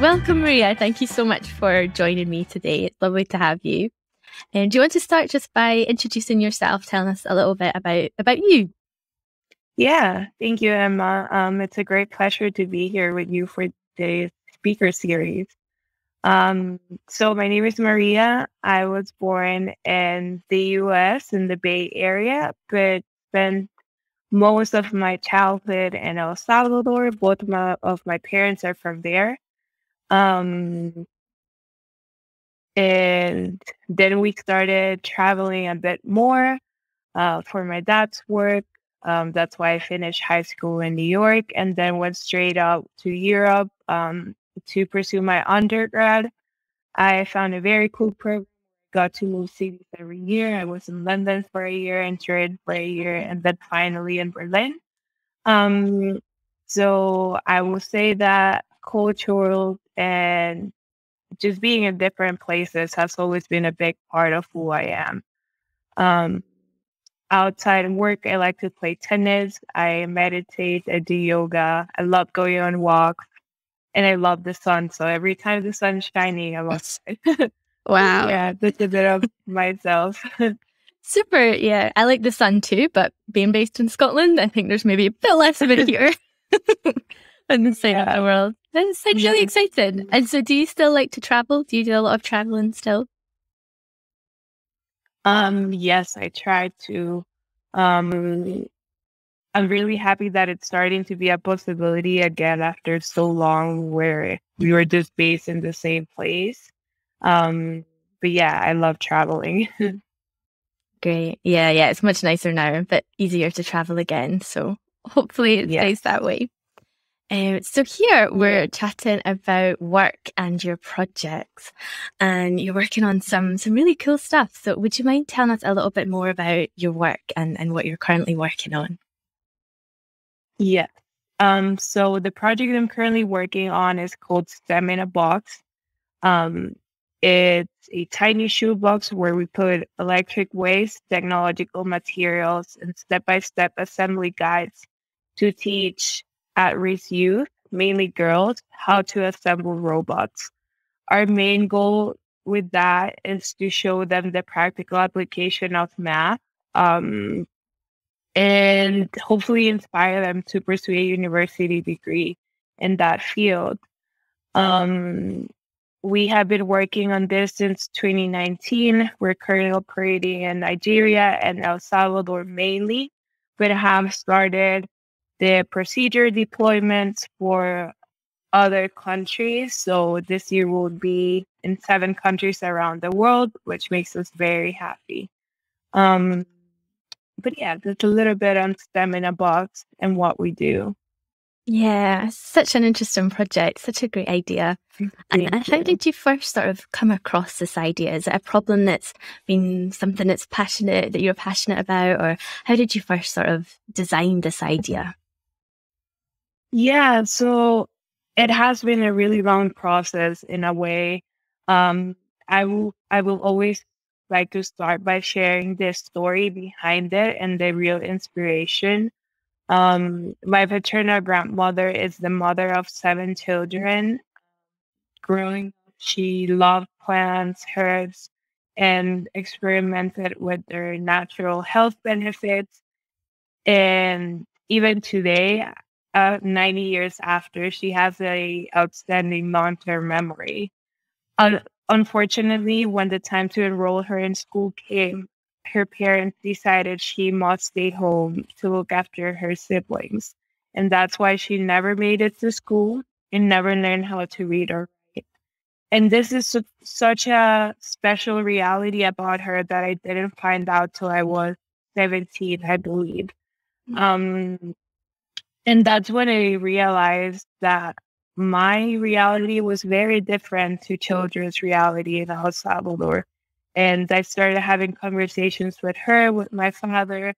Welcome, Maria. Thank you so much for joining me today. It's lovely to have you. And do you want to start just by introducing yourself, telling us a little bit about about you? Yeah, thank you, Emma. Um, it's a great pleasure to be here with you for today's speaker series. Um, so my name is Maria. I was born in the U.S. in the Bay Area, but spent most of my childhood in El Salvador. Both my, of my parents are from there. Um, and then we started traveling a bit more uh, for my dad's work. Um, that's why I finished high school in New York and then went straight up to Europe um, to pursue my undergrad. I found a very cool program. Got to move cities every year. I was in London for a year, in Madrid for a year, and then finally in Berlin. Um, so I will say that cultural and just being in different places has always been a big part of who I am. Um, outside of work, I like to play tennis. I meditate. I do yoga. I love going on walks, and I love the sun. So every time the sun's shining, I'm outside. wow. yeah, that's a bit of myself. Super. Yeah, I like the sun too, but being based in Scotland, I think there's maybe a bit less of it here in the side yeah. of the world. That sounds really exciting. And so, do you still like to travel? Do you do a lot of traveling still? Um, yes, I try to. Um, I'm really happy that it's starting to be a possibility again after so long where we were just based in the same place. Um, but yeah, I love traveling. Great. Yeah, yeah, it's much nicer now, but easier to travel again. So hopefully it yes. stays that way. Um, so here we're chatting about work and your projects, and you're working on some some really cool stuff. So would you mind telling us a little bit more about your work and and what you're currently working on? Yeah. Um, so the project I'm currently working on is called STEM in a Box. Um, it's a tiny shoebox where we put electric waste, technological materials, and step by step assembly guides to teach at risk youth, mainly girls, how to assemble robots. Our main goal with that is to show them the practical application of math um, and hopefully inspire them to pursue a university degree in that field. Um, we have been working on this since 2019. We're currently operating in Nigeria and El Salvador mainly, but have started the procedure deployments for other countries. So this year will be in seven countries around the world, which makes us very happy. Um, but yeah, just a little bit on STEM in a box and what we do. Yeah, such an interesting project, such a great idea. And, and how did you first sort of come across this idea? Is it a problem that's been something that's passionate that you're passionate about, or how did you first sort of design this idea? Yeah, so it has been a really long process in a way. Um, I will I will always like to start by sharing the story behind it and the real inspiration. Um, my paternal grandmother is the mother of seven children. Growing up, she loved plants, herbs, and experimented with their natural health benefits. And even today, uh, 90 years after, she has a outstanding long-term memory. Uh, unfortunately, when the time to enroll her in school came, her parents decided she must stay home to look after her siblings. And that's why she never made it to school and never learned how to read or write. And this is su- such a special reality about her that I didn't find out till I was 17, I believe. Mm. Um, and that's when I realized that my reality was very different to children's reality in El Salvador. And I started having conversations with her, with my father,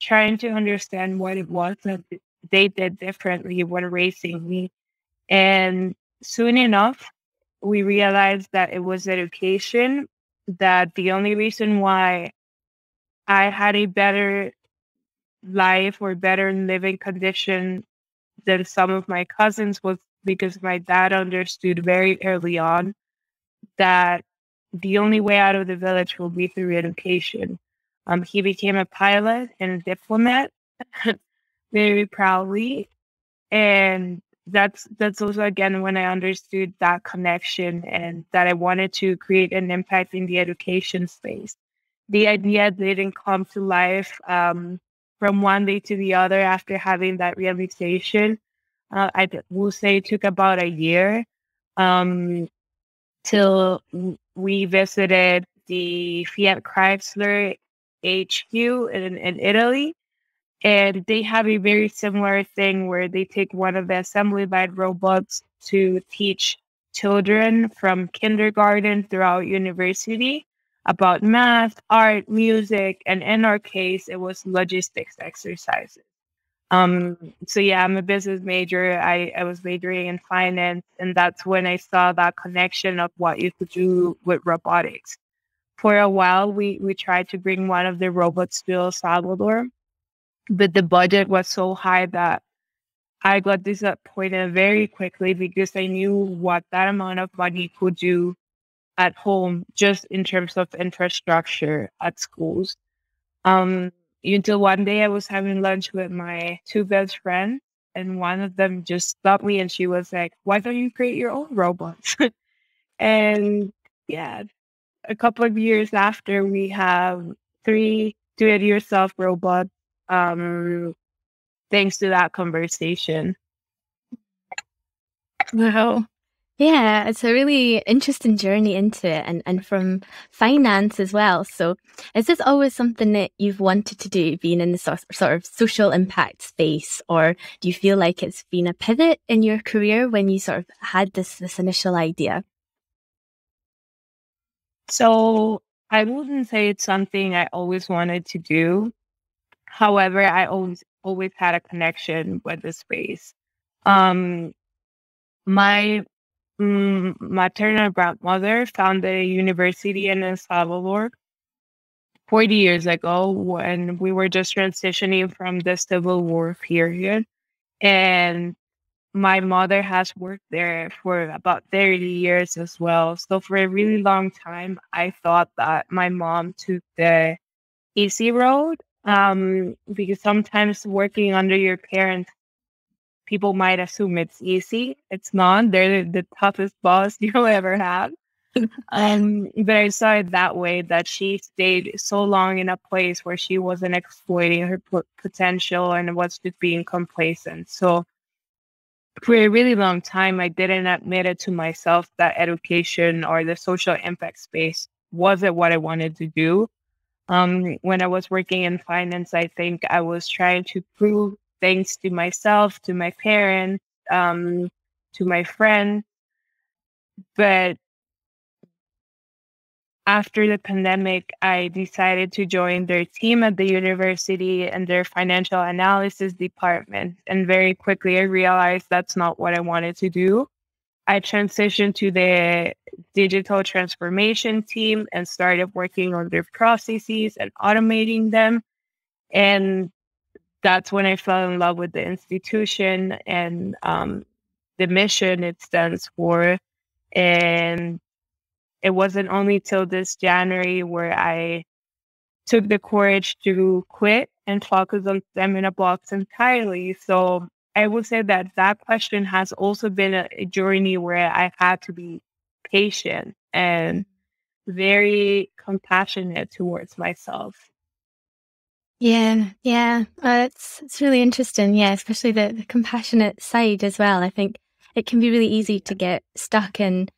trying to understand what it was that they did differently when raising me. And soon enough, we realized that it was education, that the only reason why I had a better life or better living condition than some of my cousins was because my dad understood very early on that the only way out of the village will be through education. Um, he became a pilot and a diplomat very proudly. And that's that's also again when I understood that connection and that I wanted to create an impact in the education space. The idea didn't come to life um, from one day to the other after having that realization. Uh, I will say it took about a year um, till we visited the Fiat Chrysler HQ in, in Italy. And they have a very similar thing where they take one of the assembly line robots to teach children from kindergarten throughout university about math, art, music, and in our case, it was logistics exercises. Um, so yeah, I'm a business major. I, I was majoring in finance, and that's when I saw that connection of what you could do with robotics. For a while, we we tried to bring one of the robots to El Salvador, but the budget was so high that I got disappointed very quickly because I knew what that amount of money could do at home, just in terms of infrastructure at schools. Um, until one day I was having lunch with my two best friends, and one of them just stopped me and she was like, Why don't you create your own robots? and yeah, a couple of years after, we have three do it yourself robots um, thanks to that conversation. Wow. Yeah, it's a really interesting journey into it and, and from finance as well. So, is this always something that you've wanted to do, being in the sort, of social impact space? Or do you feel like it's been a pivot in your career when you sort of had this, this initial idea? So, I wouldn't say it's something I always wanted to do. However, I always always had a connection with the space. Um, my maternal grandmother founded a university in El Salvador 40 years ago when we were just transitioning from the Civil War period. And my mother has worked there for about 30 years as well. So for a really long time, I thought that my mom took the easy road um, because sometimes working under your parents, people might assume it's easy. It's not. They're the toughest boss you'll ever have. um, but I saw it that way that she stayed so long in a place where she wasn't exploiting her p- potential and was just being complacent. So for a really long time, I didn't admit it to myself that education or the social impact space wasn't what I wanted to do. Um, when I was working in finance, I think I was trying to prove things to myself, to my parents, um, to my friends. But after the pandemic, I decided to join their team at the university and their financial analysis department. And very quickly, I realized that's not what I wanted to do. I transitioned to the digital transformation team and started working on their processes and automating them. And that's when I fell in love with the institution and um, the mission it stands for. And it wasn't only till this January where I took the courage to quit and focus on STEM in a Box entirely. So I would say that that question has also been a, a journey where I had to be patient and very compassionate towards myself. Yeah, yeah, uh, it's it's really interesting. Yeah, especially the, the compassionate side as well. I think it can be really easy to get stuck in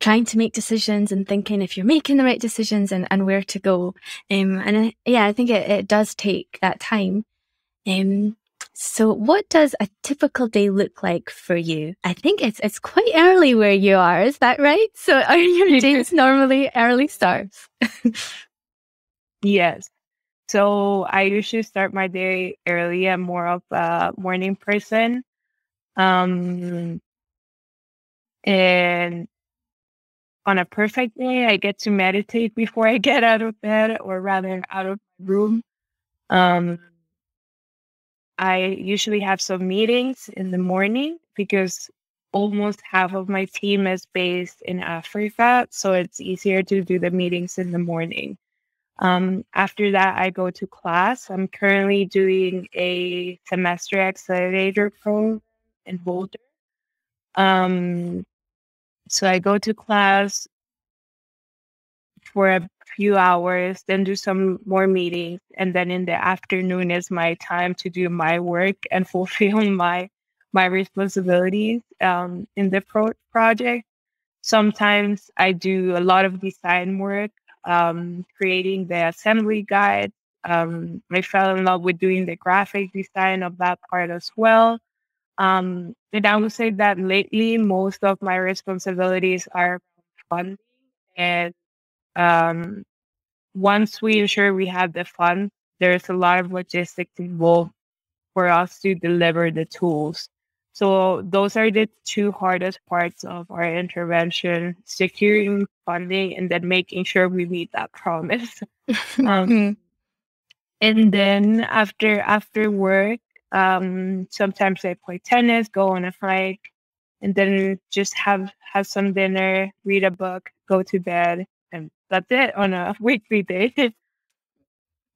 trying to make decisions and thinking if you're making the right decisions and, and where to go. Um, and I, yeah, I think it, it does take that time. Um, so what does a typical day look like for you? I think it's it's quite early where you are, is that right? So are your days normally early starts? yes. So I usually start my day early. I'm more of a morning person. Um and on a perfect day, I get to meditate before I get out of bed or rather out of my room. Um I usually have some meetings in the morning because almost half of my team is based in Africa, so it's easier to do the meetings in the morning. Um, after that, I go to class. I'm currently doing a semester accelerator program in Boulder. Um, so I go to class for a few hours, then do some more meetings, and then in the afternoon is my time to do my work and fulfill my my responsibilities um, in the pro- project. Sometimes I do a lot of design work, um, creating the assembly guide. Um, I fell in love with doing the graphic design of that part as well. Um, and I would say that lately, most of my responsibilities are funding. And um, once we ensure we have the funds, there's a lot of logistics involved for us to deliver the tools. So those are the two hardest parts of our intervention: securing funding and then making sure we meet that promise. um, mm. and then after after work, um, sometimes I play tennis, go on a hike, and then just have have some dinner, read a book, go to bed, and that's it on a weekly day.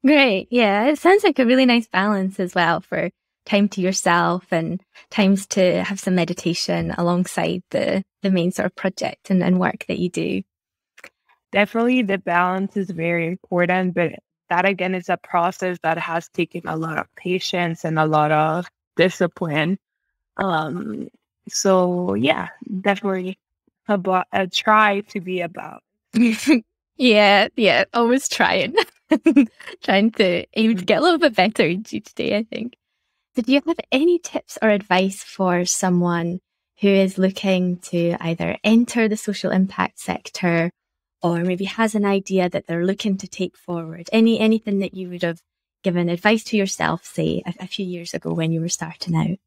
Great. Yeah, it sounds like a really nice balance as well for time to yourself and times to have some meditation alongside the the main sort of project and, and work that you do. Definitely the balance is very important but that again is a process that has taken a lot of patience and a lot of discipline. Um so yeah definitely about a try to be about. Yeah yeah always trying. Trying to aim to get a little bit better each day i think did you have any tips or advice for someone who is looking to either enter the social impact sector or maybe has an idea that they're looking to take forward? Any anything that you would have given advice to yourself, say a, a few years ago when you were starting out?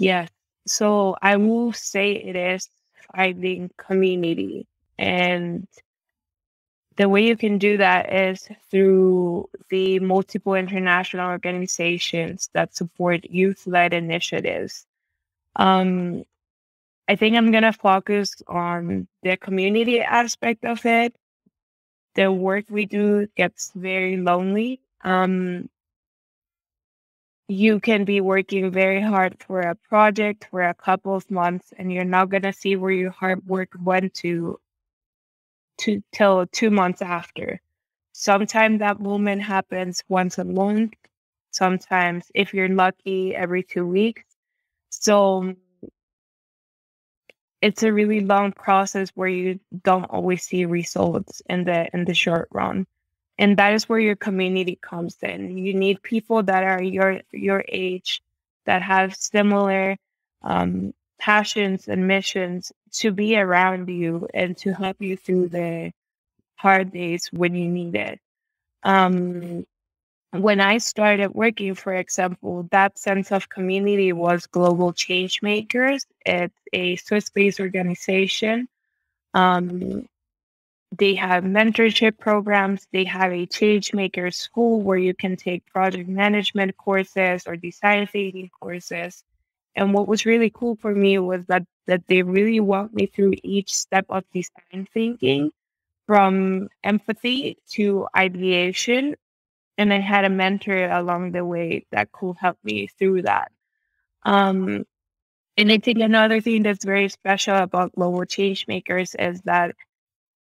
Yes. So I will say it is finding community and the way you can do that is through the multiple international organizations that support youth led initiatives. Um, I think I'm going to focus on the community aspect of it. The work we do gets very lonely. Um, you can be working very hard for a project for a couple of months, and you're not going to see where your hard work went to to till two months after. Sometimes that moment happens once a month. Sometimes, if you're lucky, every two weeks. So it's a really long process where you don't always see results in the in the short run and that is where your community comes in you need people that are your your age that have similar um, passions and missions to be around you and to help you through the hard days when you need it. Um, when I started working, for example, that sense of community was Global Change Makers. It's a Swiss based organization. Um, they have mentorship programs. They have a change maker school where you can take project management courses or design thinking courses. And what was really cool for me was that that they really walked me through each step of design thinking from empathy to ideation. And I had a mentor along the way that could help me through that. Um, and I think another thing that's very special about Global Change Makers is that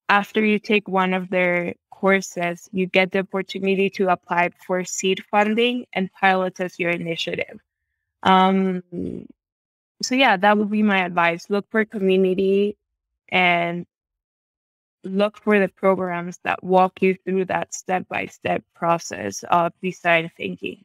after you take one of their courses, you get the opportunity to apply for seed funding and pilot as your initiative. Um, so yeah, that would be my advice. Look for community and look for the programs that walk you through that step by step process of design thinking.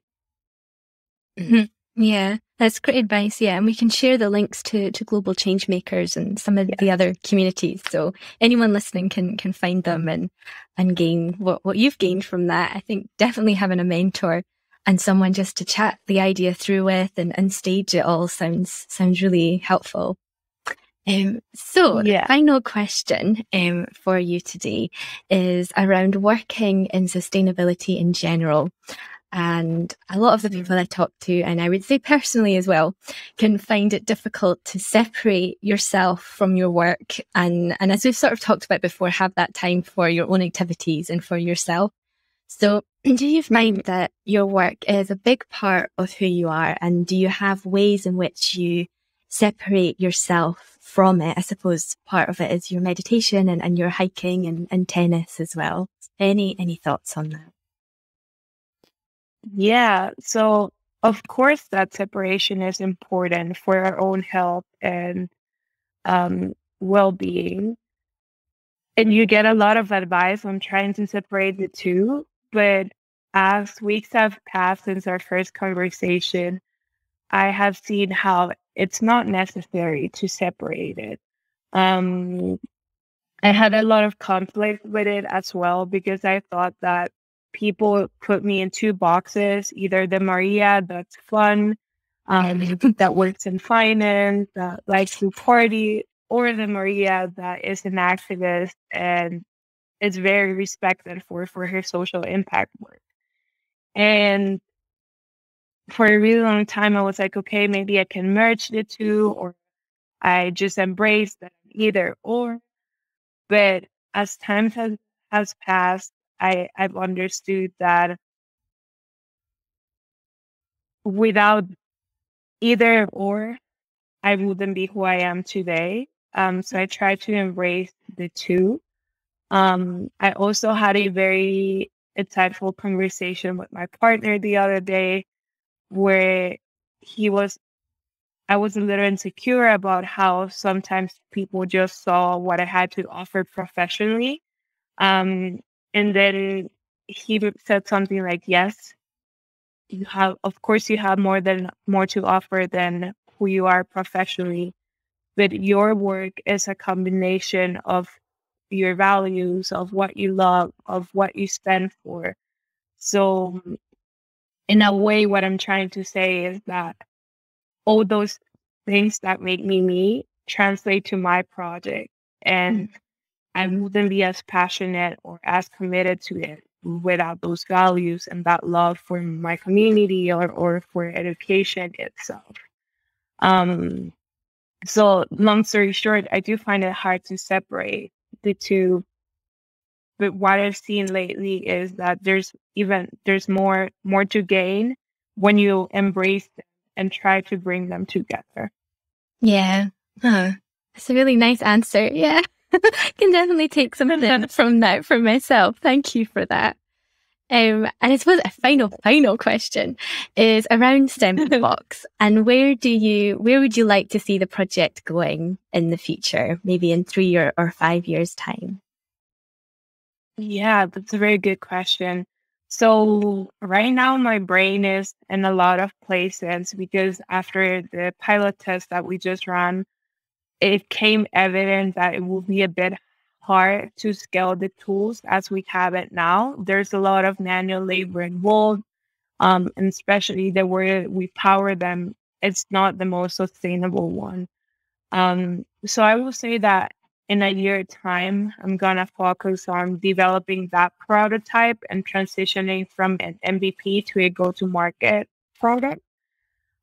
Mm-hmm. Yeah, that's great advice. Yeah, and we can share the links to to global change makers and some of yeah. the other communities, so anyone listening can can find them and and gain what what you've gained from that. I think definitely having a mentor and someone just to chat the idea through with and, and stage it all sounds sounds really helpful. Um, so yeah. final question um, for you today is around working in sustainability in general. And a lot of the people I talk to, and I would say personally as well, can find it difficult to separate yourself from your work. And, and as we've sort of talked about before, have that time for your own activities and for yourself. So do you find that your work is a big part of who you are? And do you have ways in which you separate yourself from it? I suppose part of it is your meditation and, and your hiking and, and tennis as well. Any any thoughts on that? Yeah. So of course that separation is important for our own health and um, well-being. And you get a lot of advice on trying to separate the two. But as weeks have passed since our first conversation, I have seen how it's not necessary to separate it. Um, I had a lot of conflict with it as well because I thought that people put me in two boxes either the Maria that's fun, um, that works in finance, that likes to party, or the Maria that is an activist and is very respected for for her social impact work. And for a really long time, I was like, okay, maybe I can merge the two, or I just embrace that either or. But as time has, has passed, I, I've understood that without either or, I wouldn't be who I am today. Um, so I try to embrace the two. Um, I also had a very insightful conversation with my partner the other day where he was I was a little insecure about how sometimes people just saw what I had to offer professionally. Um, and then he said something like, Yes, you have of course you have more than more to offer than who you are professionally. But your work is a combination of your values, of what you love, of what you stand for. So, in a way, what I'm trying to say is that all those things that make me me translate to my project. And mm-hmm. I wouldn't be as passionate or as committed to it without those values and that love for my community or, or for education itself. Um, so, long story short, I do find it hard to separate the two. But what I've seen lately is that there's even there's more more to gain when you embrace and try to bring them together. Yeah. Huh. That's a really nice answer. Yeah. Can definitely take something from that for myself. Thank you for that. Um, and I suppose a final, final question is around STEM Box and where do you, where would you like to see the project going in the future, maybe in three or, or five years time? Yeah, that's a very good question. So right now my brain is in a lot of places because after the pilot test that we just ran, it came evident that it will be a bit hard to scale the tools as we have it now. There's a lot of manual labor involved, um, and especially the way we power them, it's not the most sustainable one. Um, so I will say that in a year time, I'm gonna focus on developing that prototype and transitioning from an MVP to a go-to-market product.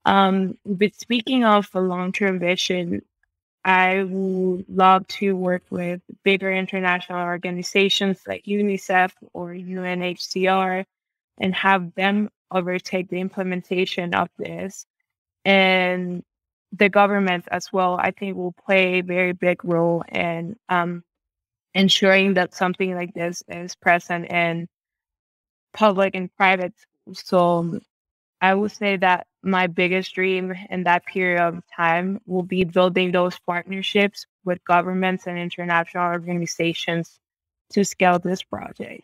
Um, but speaking of a long-term vision, I would love to work with bigger international organizations like UNICEF or UNHCR and have them overtake the implementation of this. And the government as well, I think, will play a very big role in um, ensuring that something like this is present in public and private. So I would say that my biggest dream in that period of time will be building those partnerships with governments and international organizations to scale this project.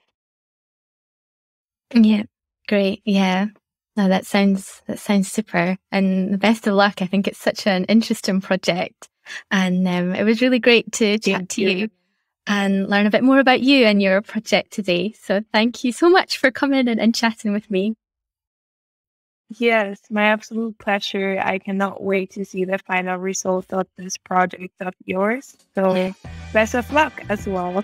Yeah, great. Yeah. No, that sounds that sounds super, and the best of luck. I think it's such an interesting project, and um, it was really great to chat thank to you. you. and learn a bit more about you and your project today. So thank you so much for coming and, and chatting with me. Yes, my absolute pleasure. I cannot wait to see the final result of this project of yours. So, best of luck as well.